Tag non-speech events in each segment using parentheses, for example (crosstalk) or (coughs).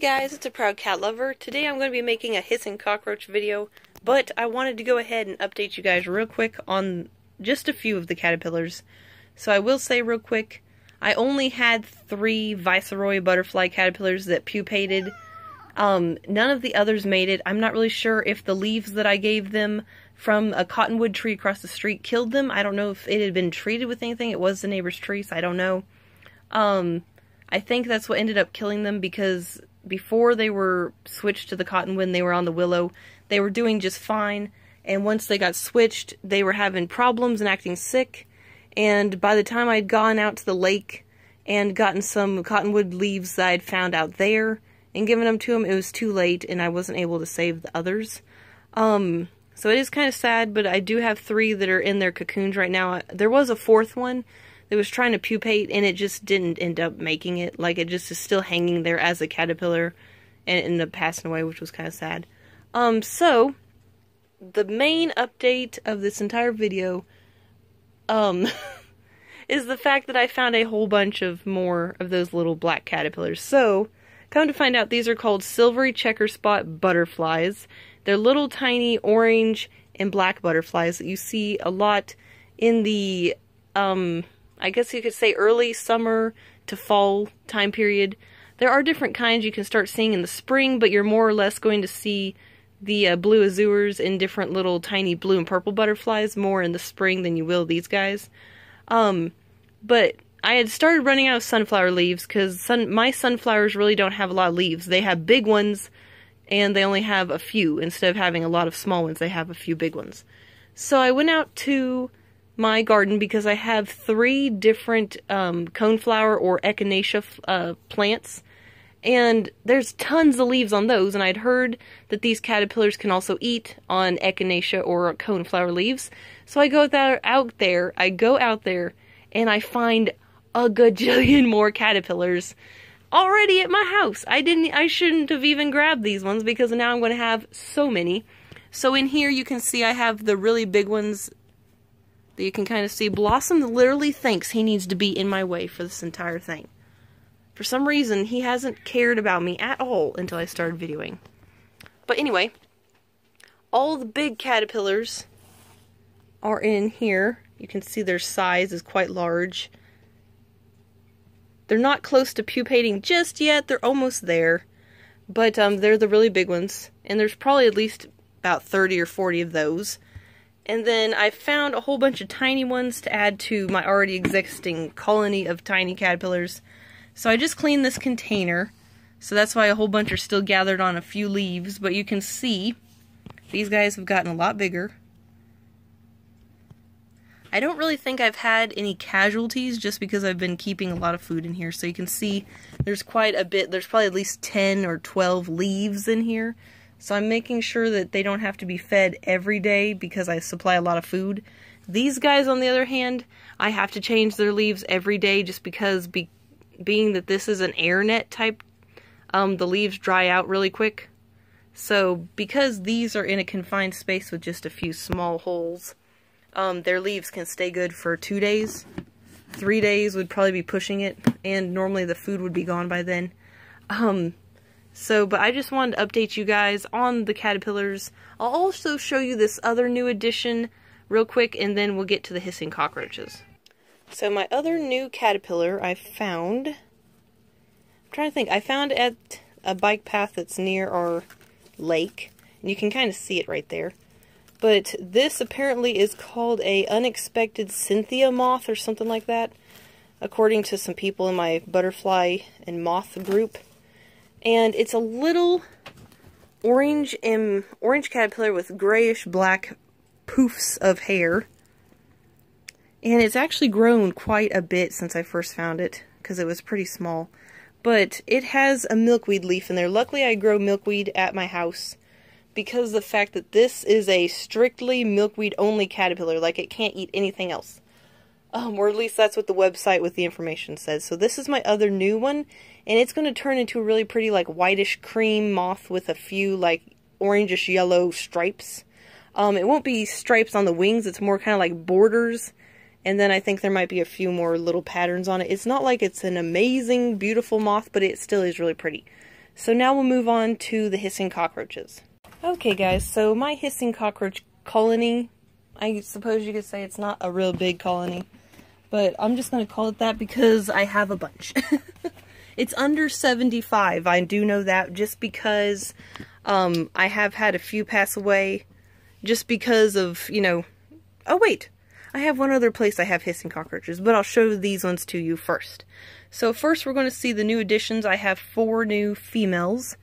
guys, it's a proud cat lover. Today I'm going to be making a hissing cockroach video, but I wanted to go ahead and update you guys real quick on just a few of the caterpillars. So I will say real quick, I only had three viceroy butterfly caterpillars that pupated. Um, none of the others made it. I'm not really sure if the leaves that I gave them from a cottonwood tree across the street killed them. I don't know if it had been treated with anything. It was the neighbor's tree, so I don't know. Um, I think that's what ended up killing them because before they were switched to the cottonwood when they were on the willow, they were doing just fine. And once they got switched, they were having problems and acting sick. And by the time I'd gone out to the lake and gotten some cottonwood leaves that I'd found out there and given them to them, it was too late and I wasn't able to save the others. Um, so it is kind of sad, but I do have three that are in their cocoons right now. There was a fourth one that was trying to pupate and it just didn't end up making it. Like it just is still hanging there as a caterpillar and it ended up passing away, which was kind of sad. Um, so the main update of this entire video um (laughs) is the fact that I found a whole bunch of more of those little black caterpillars. So, come to find out these are called silvery checkerspot butterflies. They're little tiny orange and black butterflies that you see a lot in the um I guess you could say early summer to fall time period. There are different kinds you can start seeing in the spring, but you're more or less going to see the uh, blue azures and different little tiny blue and purple butterflies more in the spring than you will these guys. Um, but I had started running out of sunflower leaves because sun my sunflowers really don't have a lot of leaves. They have big ones and they only have a few. Instead of having a lot of small ones, they have a few big ones. So I went out to my garden because I have three different um, coneflower or echinacea uh, plants. And there's tons of leaves on those, and I'd heard that these caterpillars can also eat on echinacea or coneflower leaves. So I go out there, I go out there, and I find a gajillion (laughs) more caterpillars already at my house. I didn't, I shouldn't have even grabbed these ones because now I'm going to have so many. So in here you can see I have the really big ones that you can kind of see. Blossom literally thinks he needs to be in my way for this entire thing. For some reason, he hasn't cared about me at all until I started videoing. But anyway, all the big caterpillars are in here. You can see their size is quite large. They're not close to pupating just yet. They're almost there. But um, they're the really big ones. And there's probably at least about 30 or 40 of those. And then I found a whole bunch of tiny ones to add to my already existing colony of tiny caterpillars. So I just cleaned this container. So that's why a whole bunch are still gathered on a few leaves. But you can see these guys have gotten a lot bigger. I don't really think I've had any casualties just because I've been keeping a lot of food in here. So you can see there's quite a bit. There's probably at least 10 or 12 leaves in here. So I'm making sure that they don't have to be fed every day because I supply a lot of food. These guys, on the other hand, I have to change their leaves every day just because be being that this is an air net type, um, the leaves dry out really quick. So because these are in a confined space with just a few small holes, um, their leaves can stay good for two days. Three days would probably be pushing it, and normally the food would be gone by then. Um, so, but I just wanted to update you guys on the caterpillars. I'll also show you this other new addition real quick, and then we'll get to the hissing cockroaches. So my other new caterpillar I found, I'm trying to think, I found at a bike path that's near our lake, and you can kind of see it right there. But this apparently is called a unexpected Cycnia moth or something like that, according to some people in my butterfly and moth group and it's a little orange and orange caterpillar with grayish black poofs of hair. And it's actually grown quite a bit since I first found it, because it was pretty small. But it has a milkweed leaf in there. Luckily, I grow milkweed at my house because the fact that this is a strictly milkweed-only caterpillar. Like, it can't eat anything else. Um, or at least that's what the website with the information says. So this is my other new one, and it's going to turn into a really pretty, like, whitish cream moth with a few, like, orangish yellow stripes. Um, it won't be stripes on the wings, it's more kind of like borders, and then I think there might be a few more little patterns on it. It's not like it's an amazing, beautiful moth, but it still is really pretty. So now we'll move on to the hissing cockroaches. Okay guys, so my hissing cockroach colony, I suppose you could say it's not a real big colony, but I'm just going to call it that because I have a bunch. (laughs) it's under 75, I do know that, just because um, I have had a few pass away, just because of, you know, oh wait, I have one other place I have hissing cockroaches, but I'll show these ones to you first. So first we're going to see the new additions. I have four new females.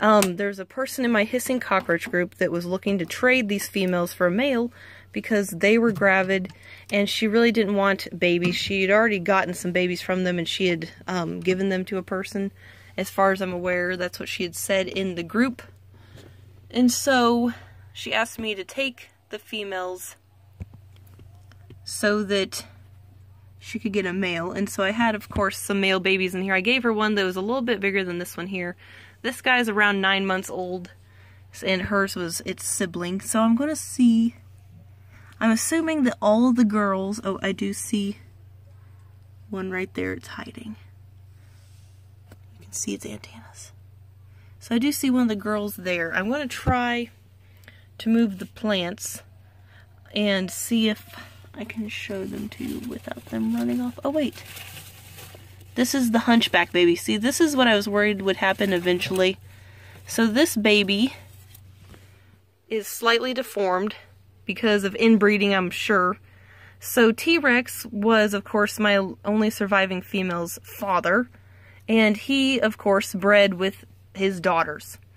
Um, there's a person in my hissing cockroach group that was looking to trade these females for a male because they were gravid and she really didn't want babies. She had already gotten some babies from them and she had um, given them to a person. As far as I'm aware, that's what she had said in the group. And so she asked me to take the females so that she could get a male. And so I had, of course, some male babies in here. I gave her one that was a little bit bigger than this one here. This guy's around nine months old, and hers was its sibling. So I'm going to see... I'm assuming that all the girls... Oh, I do see one right there. It's hiding. You can see its antennas. So I do see one of the girls there. I'm going to try to move the plants and see if I can show them to you without them running off. Oh, wait. This is the hunchback baby. See, this is what I was worried would happen eventually. So this baby is slightly deformed because of inbreeding, I'm sure. So T-Rex was, of course, my only surviving female's father. And he, of course, bred with his daughters. (laughs)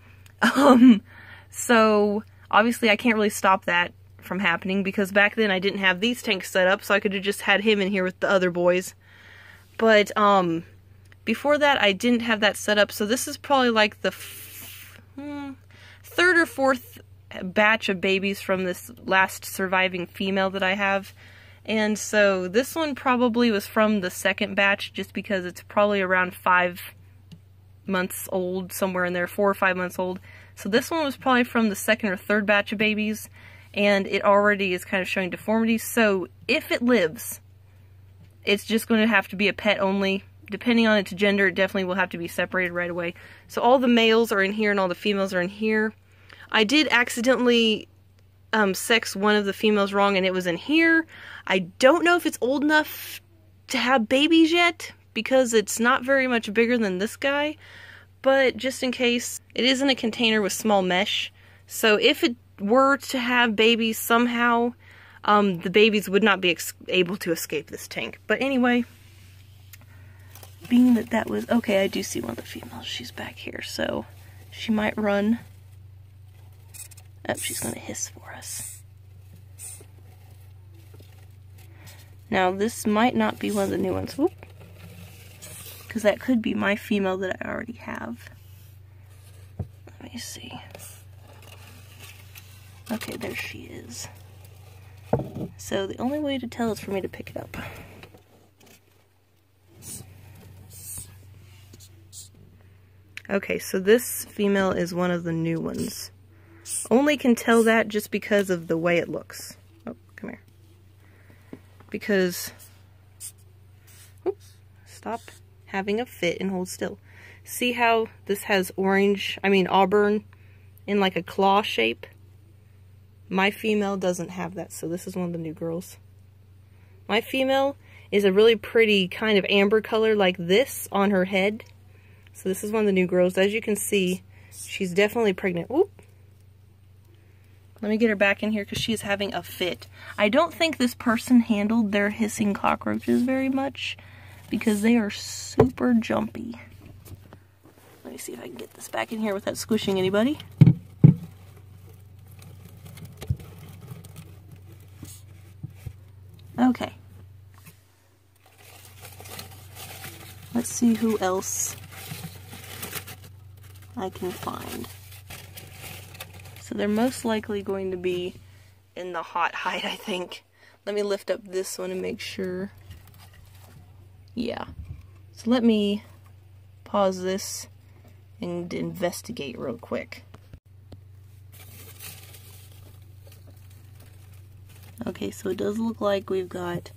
Um, so obviously I can't really stop that from happening because back then I didn't have these tanks set up so I could have just had him in here with the other boys. But um, before that I didn't have that set up so this is probably like the hmm, third or fourth batch of babies from this last surviving female that I have. And so this one probably was from the second batch just because it's probably around five months old, somewhere in there, four or five months old. So this one was probably from the second or third batch of babies and it already is kind of showing deformities. So if it lives, it's just going to have to be a pet only. Depending on its gender, it definitely will have to be separated right away. So all the males are in here and all the females are in here. I did accidentally um, sex one of the females wrong and it was in here. I don't know if it's old enough to have babies yet because it's not very much bigger than this guy. But just in case, it is in a container with small mesh. So if it were to have babies somehow, um, the babies would not be able to escape this tank. But anyway, being that that was... Okay, I do see one of the females. She's back here, so she might run. Oh, she's going to hiss for us. Now, this might not be one of the new ones. Because that could be my female that I already have. Let me see. Okay, there she is. So the only way to tell is for me to pick it up. Okay, so this female is one of the new ones. Only can tell that just because of the way it looks. Oh, come here. Because, oops, stop having a fit and hold still. See how this has orange, I mean auburn, in like a claw shape? My female doesn't have that, so this is one of the new girls. My female is a really pretty kind of amber color like this on her head. So this is one of the new girls. As you can see, she's definitely pregnant. Whoop. Let me get her back in here because she's having a fit. I don't think this person handled their hissing cockroaches very much because they are super jumpy. Let me see if I can get this back in here without squishing anybody. Okay. Let's see who else I can find. So they're most likely going to be in the hot hide, I think. Let me lift up this one and make sure. Yeah. So let me pause this and investigate real quick. Okay, so it does look like we've got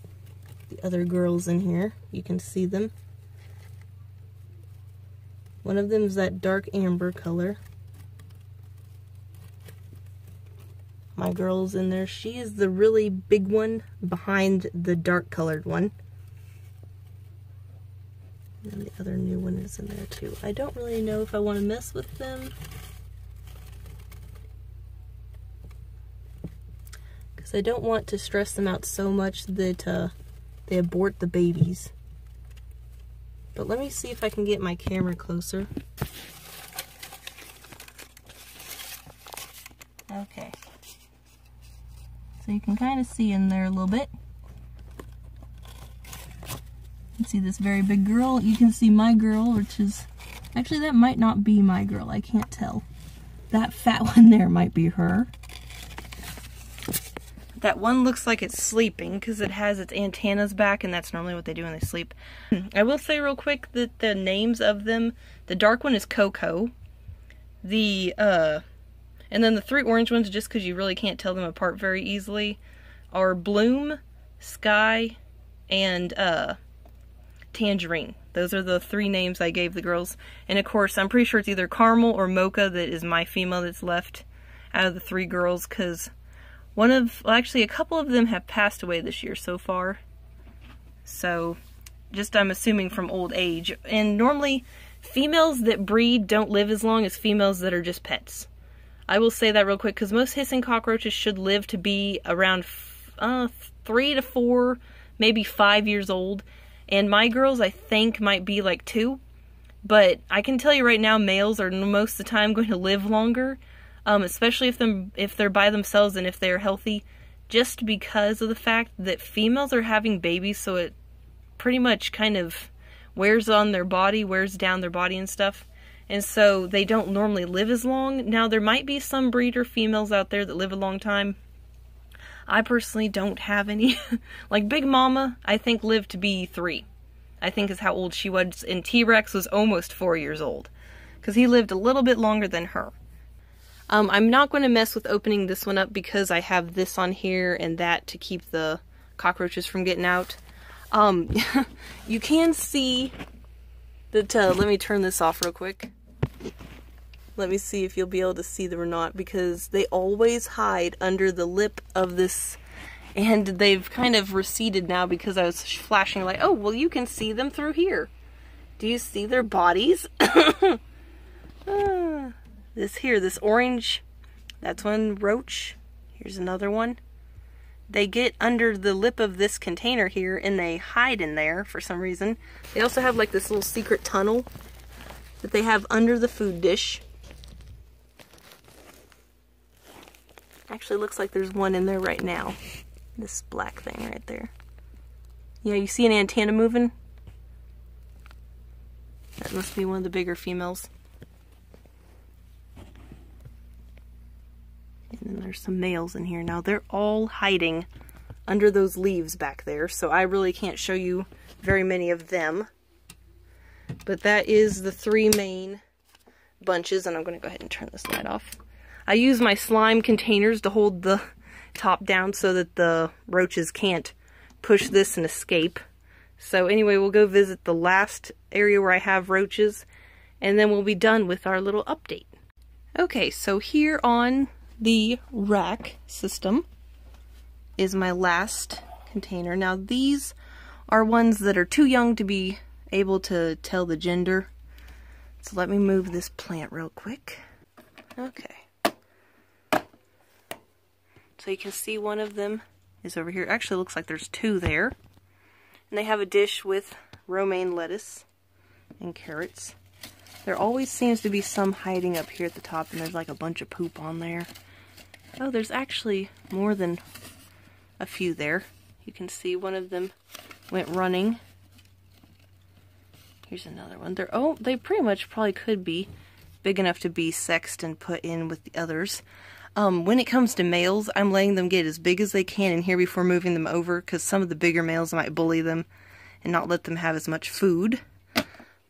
the other girls in here. You can see them. One of them is that dark amber color. My girl's in there. She is the really big one behind the dark colored one. And the other new one is in there too. I don't really know if I want to mess with them. Because I don't want to stress them out so much that uh, they abort the babies. But let me see if I can get my camera closer. Okay. So you can kind of see in there a little bit. You can see this very big girl. You can see my girl, which is... Actually, that might not be my girl. I can't tell. That fat (laughs) one there might be her. That one looks like it's sleeping because it has its antennas back and that's normally what they do when they sleep. I will say real quick that the names of them, the dark one is Coco. The, uh, and then the three orange ones, just because you really can't tell them apart very easily, are Bloom, Sky, and, uh, Tangerine. Those are the three names I gave the girls. And of course, I'm pretty sure it's either Caramel or Mocha that is my female that's left out of the three girls because one of, well, actually, a couple of them have passed away this year so far. So, just I'm assuming from old age. And normally, females that breed don't live as long as females that are just pets. I will say that real quick because most hissing cockroaches should live to be around uh, three to four, maybe five years old. And my girls, I think, might be like two. But I can tell you right now, males are most of the time (laughs) going to live longer um, especially if them if they're by themselves and if they're healthy, just because of the fact that females are having babies, so it pretty much kind of wears on their body, wears down their body and stuff. And so they don't normally live as long. Now, there might be some breeder females out there that live a long time. I personally don't have any. (laughs) like Big Mama, I think lived to be three. I think is how old she was. And T-Rex was almost four years old. Because he lived a little bit longer than her. Um, I'm not going to mess with opening this one up because I have this on here and that to keep the cockroaches from getting out. Um, (laughs) you can see that, uh, let me turn this off real quick. Let me see if you'll be able to see them or not because they always hide under the lip of this and they've kind of receded now because I was flashing like, oh, well, you can see them through here. Do you see their bodies? (coughs) ah. This here, this orange, that's one roach. Here's another one. They get under the lip of this container here and they hide in there for some reason. They also have like this little secret tunnel that they have under the food dish. Actually looks like there's one in there right now. This black thing right there. Yeah, you see an antenna moving? That must be one of the bigger females. And there's some males in here. Now they're all hiding under those leaves back there, so I really can't show you very many of them. But that is the three main bunches, and I'm going to go ahead and turn this light off. I use my slime containers to hold the top down so that the roaches can't push this and escape. So anyway, we'll go visit the last area where I have roaches, and then we'll be done with our little update. Okay, so here on the rack system is my last container. Now these are ones that are too young to be able to tell the gender. So let me move this plant real quick. Okay. So you can see one of them is over here. Actually looks like there's two there. And they have a dish with romaine lettuce and carrots. There always seems to be some hiding up here at the top and there's like a bunch of poop on there. Oh, there's actually more than a few there. You can see one of them went running. Here's another one. They're oh, they pretty much probably could be big enough to be sexed and put in with the others. Um, when it comes to males, I'm letting them get as big as they can in here before moving them over because some of the bigger males might bully them and not let them have as much food.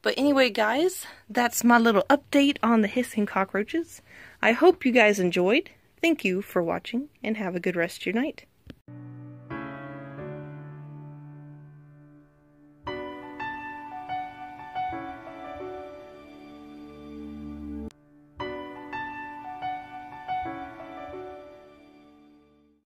But anyway, guys, that's my little update on the hissing cockroaches. I hope you guys enjoyed. Thank you for watching and have a good rest of your night.